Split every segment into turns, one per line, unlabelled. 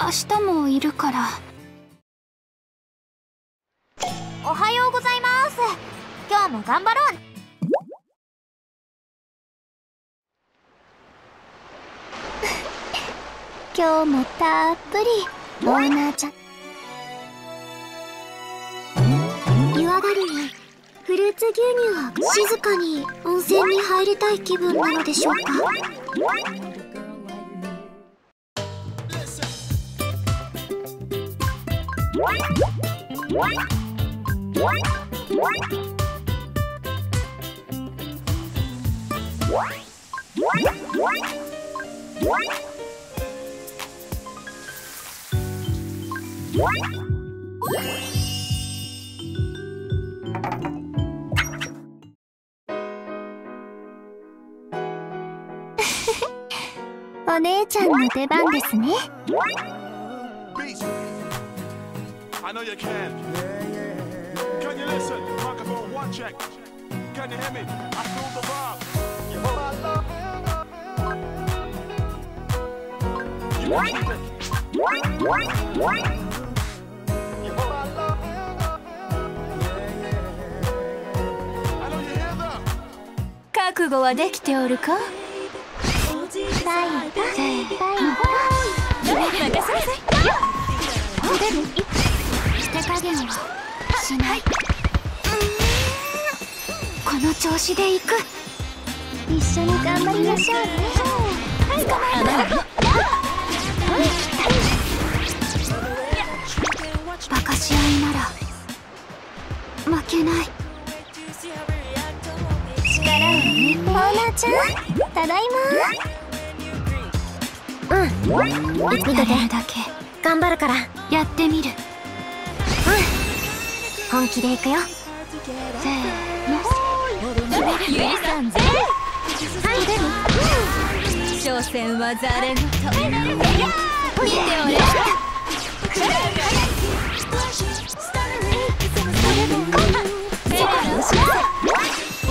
明日もいるから。
おはようございます。今日も頑張ろう。
今日もたっぷりオーナーちゃ。ん湯上がりにフルーツ牛乳を静かに温泉に入りたい気分なのでしょうか？お姉ちゃんの出番ですね。
I know
はできておるか？減はしない。この調子で行く。一緒に頑張りましょうね。捕まえたバカし合いなら負けない。力をオーナーちゃんただいま。うん。見ててだけ。頑張るから。やってみる。うん本気でいくよ。せーの。ゆいさんぜはい出る所詮はざれ言見ておれ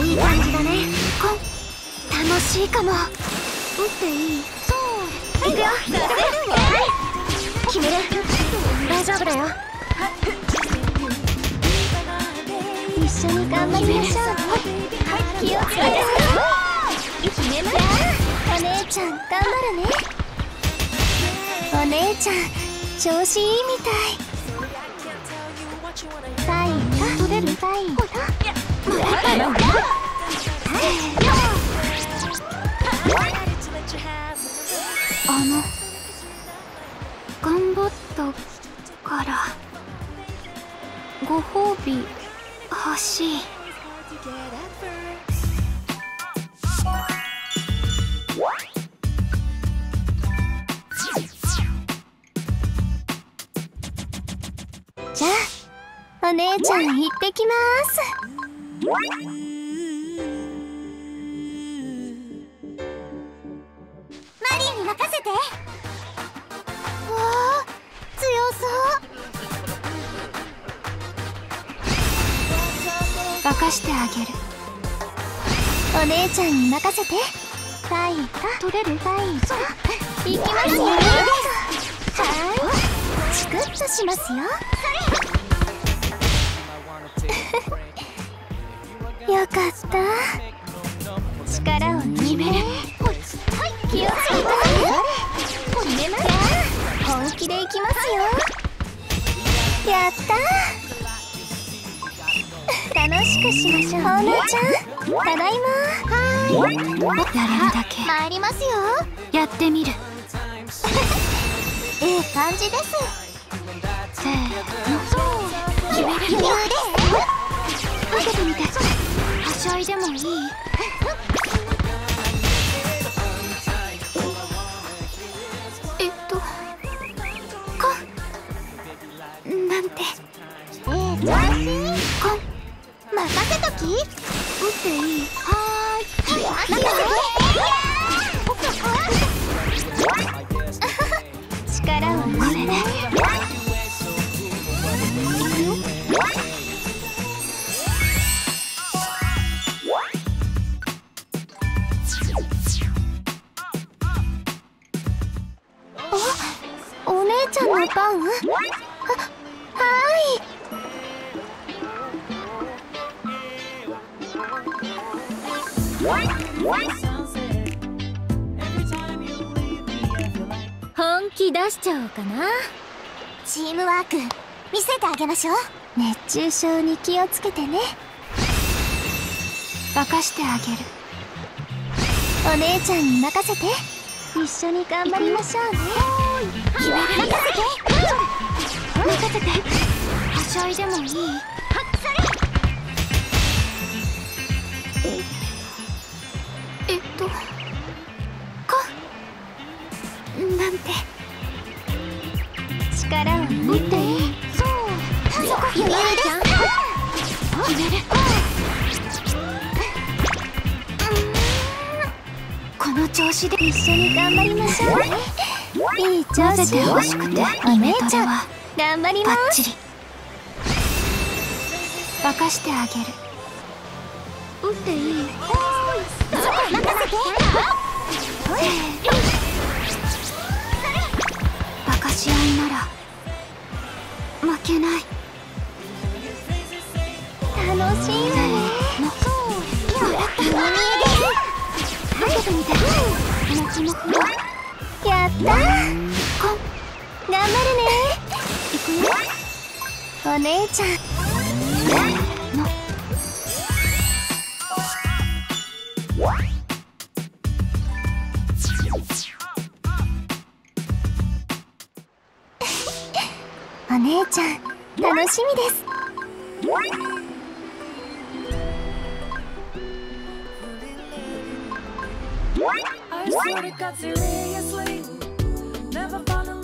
いい感じだねこ楽しいかも打っていいそういくよ決める大丈夫だよ一緒に頑張りましょう気をつけて決めますお姉ちゃん頑張るねお姉ちゃん調子い。い。みたい。サインが取れるサインがあの頑張ったじゃあお姉ちゃん行ってきます。マリンに任せて。わあ強そう。化かしてあげる。お姉ちゃんに任せて。サイ取れる？サインかいきますよ。はい。チクッとしますよよかった。力を決める。気をつけて。決めます本気でいきますよ。やった。楽しくしましょう。お姉ちゃんただいま。はーい。やれるだけ。参りますよ。やってみる。ええ感じですいでもいいえっとかなんて。ええ調子こん任せとき。打っていいちゃんの番？ははい。本気出しちゃおうかな。
チームワーク見せてあげましょう。
熱中症に気をつけてね。
任してあげる。
お姉ちゃんに任せて。一緒に頑張りましょうね。
しでい
っん
こ
の調子で一緒に頑張りましょういい調子
で欲しくて
お姉ちゃん。頑張ります。
バッチリ。かしてあげる。
打っていい？
任せて。かし合いなら負けない
楽しいわね
のあったのみ気持ちもふ
やった。頑張るね。お姉ちゃん。お姉ちゃん楽しみです。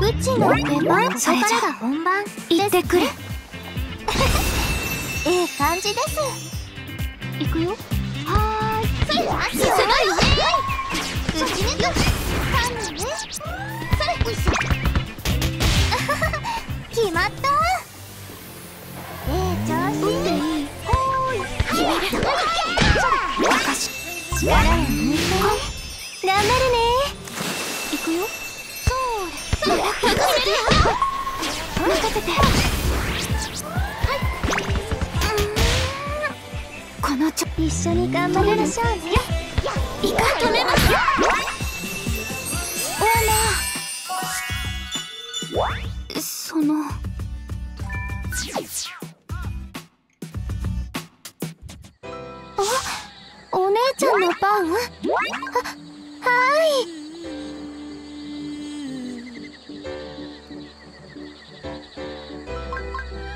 う
ちの出番
それじゃ
が本番
行ってくれ
ええ感じです。
行くよ。
はーい。すごい。ね。うちに
とか
むね。せて、
このちょ
一緒に頑張りましょう
止めます。あ
お姉ちゃんのパン？ははい。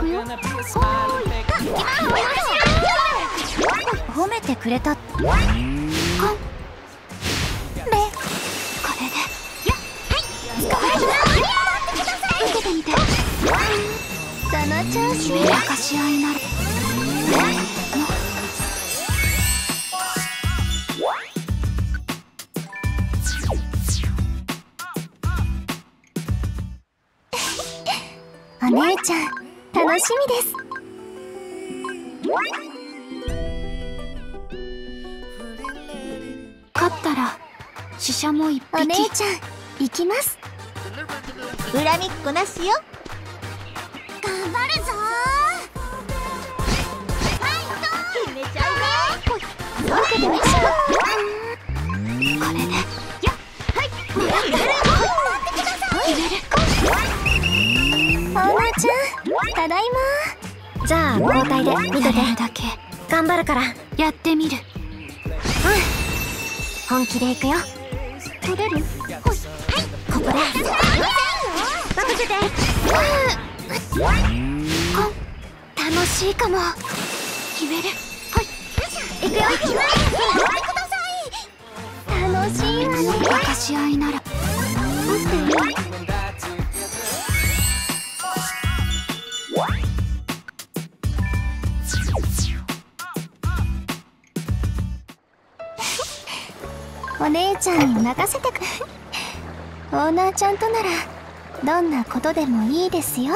くよ。こい褒めて
くれた。こんこれで。
やはい。
使われる受けてみて。
その
明し合いなる
お姉ちゃん。楽しみです。
勝ったら死者も一匹。
お姉ちゃん行きます。
恨みっこなしよ。
頑張るぞ。フ
ァイト
決めちゃうね。ただいま。
じゃあ交代で見てて。だけ。頑張るから。やってみる。うん。本気でいくよ。
取れる？
ここで。任せて。こ楽しいかも。決める。はい。いくよ。
楽しいわね。
沸かし合いなら。
お任せてく。オーナーちゃんとならどんなことでもいいですよ。